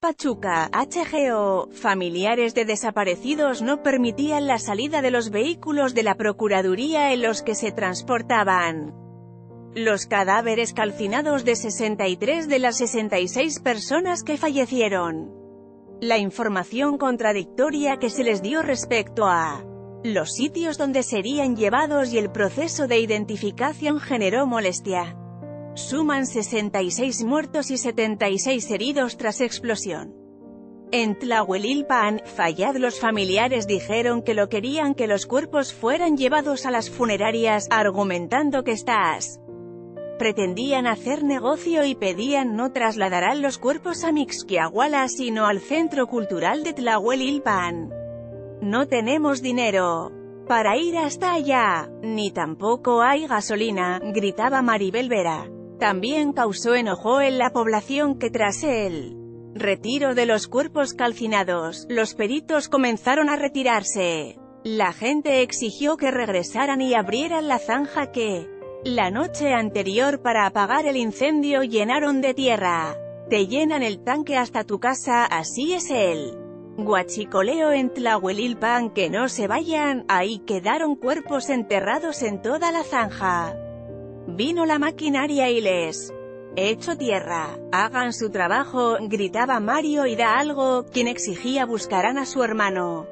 Pachuca, HGO, familiares de desaparecidos no permitían la salida de los vehículos de la Procuraduría en los que se transportaban. Los cadáveres calcinados de 63 de las 66 personas que fallecieron. La información contradictoria que se les dio respecto a los sitios donde serían llevados y el proceso de identificación generó molestia. Suman 66 muertos y 76 heridos tras explosión. En Tlahuelilpan, Fallad los familiares dijeron que lo querían que los cuerpos fueran llevados a las funerarias, argumentando que estas pretendían hacer negocio y pedían no trasladarán los cuerpos a Mixquiahuala sino al Centro Cultural de Tlahuelilpan. No tenemos dinero para ir hasta allá, ni tampoco hay gasolina, gritaba Maribel Vera. También causó enojo en la población que tras el retiro de los cuerpos calcinados, los peritos comenzaron a retirarse. La gente exigió que regresaran y abrieran la zanja que, la noche anterior para apagar el incendio llenaron de tierra. Te llenan el tanque hasta tu casa, así es el guachicoleo en Tlahuelilpan que no se vayan, ahí quedaron cuerpos enterrados en toda la zanja. Vino la maquinaria y les hecho tierra. Hagan su trabajo, gritaba Mario y da algo, quien exigía buscarán a su hermano.